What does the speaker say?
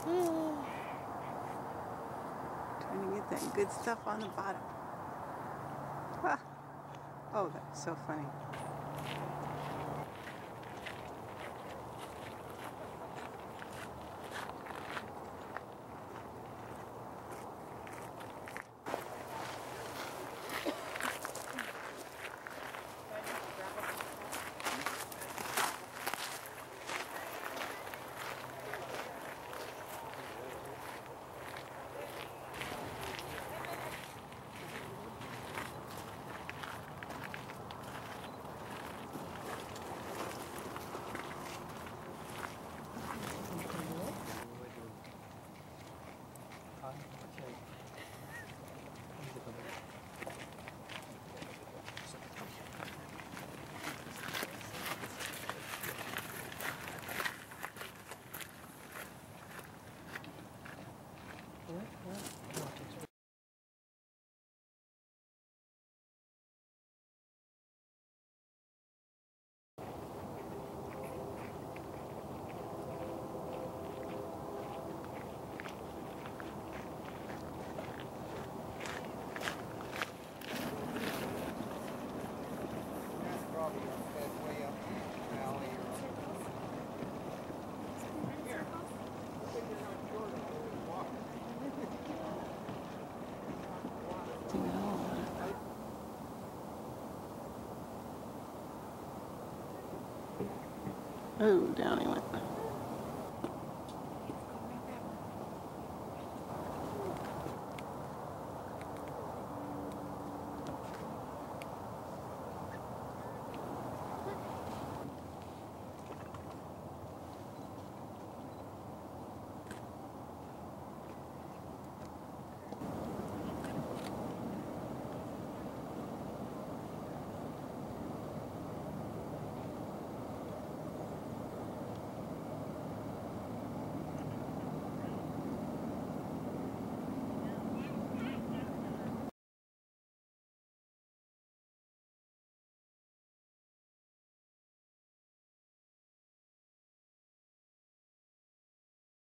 Trying to get that good stuff on the bottom. Ah. Oh, that's so funny. Oh, down he went.